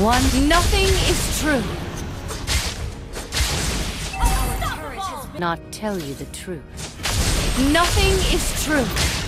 One, nothing is true. Not tell you the truth. Nothing is true.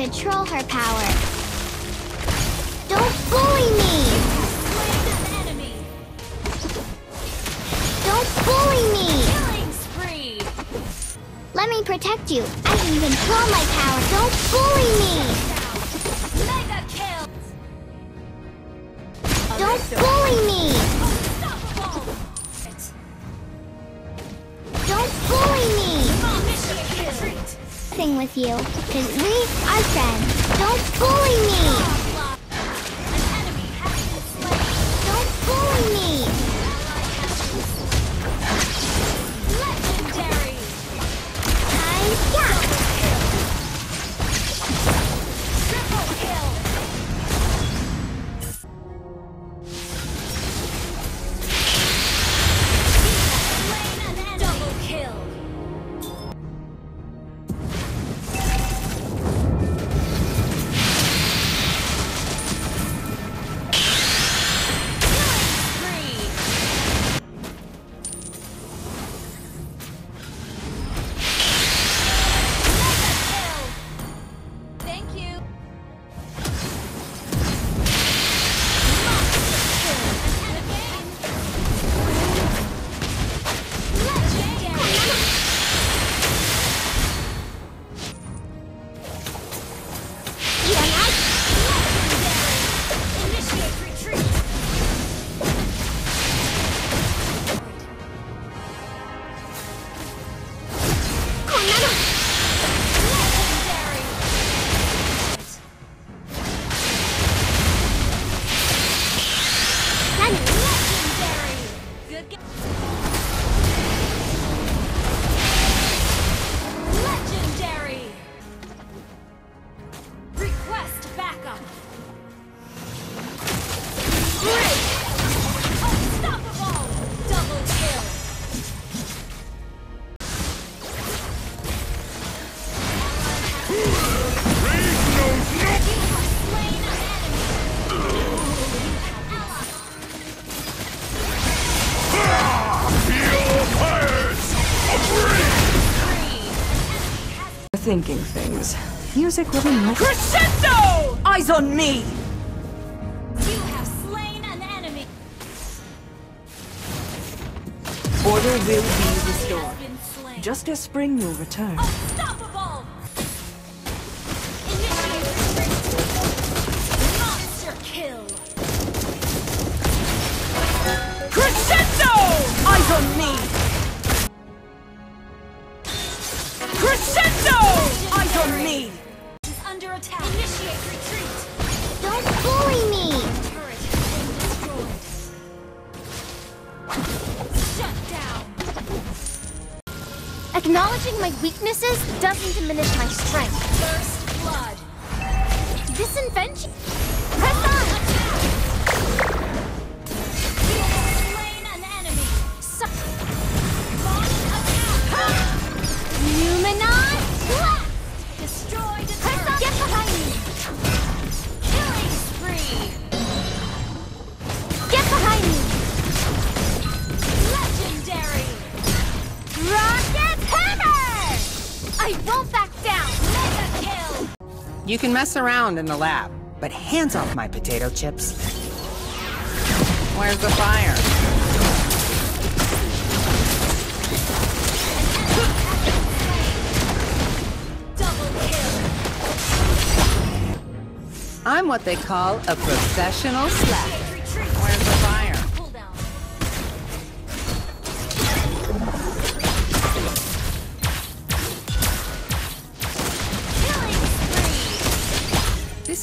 Control her power. Don't bully me! Slain an enemy. Don't bully me! Killing spree. Let me protect you. I can even control my power. Don't bully me! Mega kill. Don't bully me! With you, cause we are friends. Don't bully me! んなの。Thinking things. Music really makes Crescendo! Eyes on me! You have slain an enemy. order will be restored. Just as spring will return. Attack. Initiate retreat. Don't bully me! Turret has been destroyed. Shut down. Acknowledging my weaknesses doesn't diminish my strength. First blood. This invention... You can mess around in the lab, but hands off my potato chips. Where's the fire? I'm what they call a professional slapper. Where's the?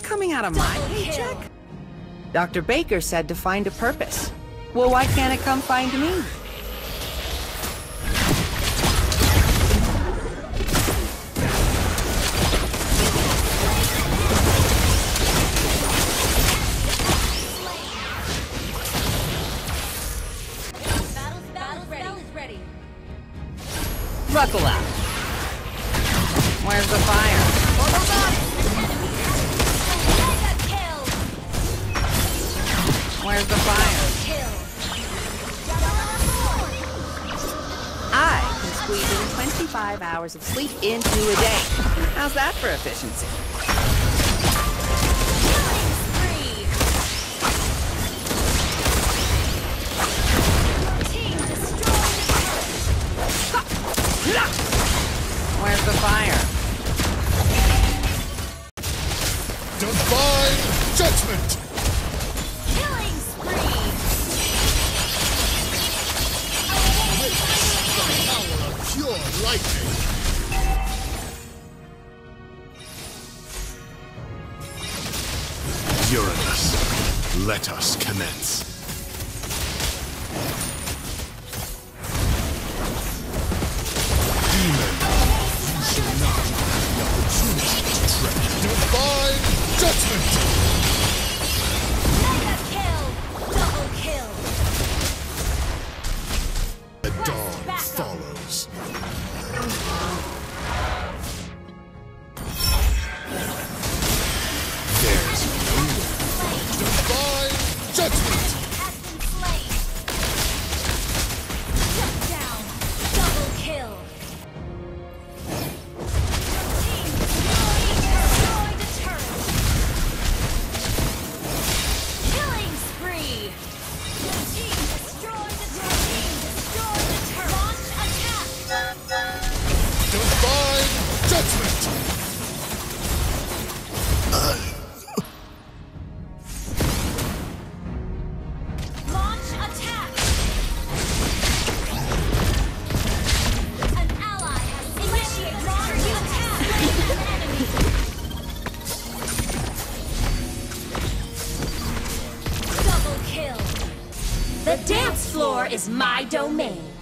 Coming out of my paycheck? Dr. Baker said to find a purpose. Well, why can't it come find me? Buckle up. Where's the fire? Where's the fire? I can squeeze in 25 hours of sleep into a day. How's that for efficiency? Let us commence. Demon, you shall not have the opportunity to tread. Divine judgment! Mega kill. Double kill. The dawn back follows. Dance is my domain.